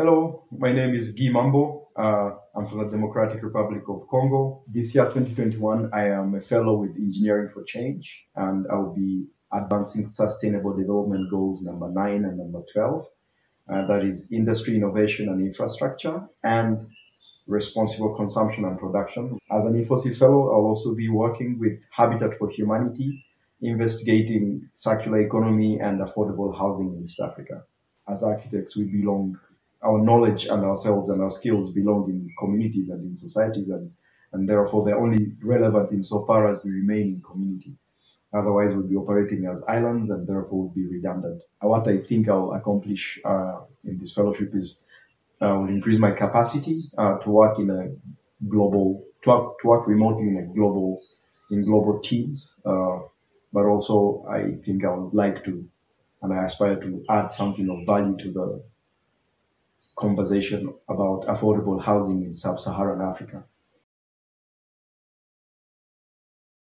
Hello, my name is Guy Mambo. Uh, I'm from the Democratic Republic of Congo. This year, 2021, I am a fellow with Engineering for Change, and I will be advancing Sustainable Development Goals number 9 and number 12. Uh, that is industry, innovation, and infrastructure, and responsible consumption and production. As an E4C fellow, I'll also be working with Habitat for Humanity, investigating circular economy and affordable housing in East Africa. As architects, we belong our knowledge and ourselves and our skills belong in communities and in societies, and, and therefore they're only relevant insofar as we remain in community. Otherwise, we'll be operating as islands and therefore would be redundant. What I think I'll accomplish uh, in this fellowship is I will increase my capacity uh, to work in a global, to work, to work remotely in a global, in global teams. Uh, but also, I think I would like to, and I aspire to add something of value to the conversation about affordable housing in sub-Saharan Africa.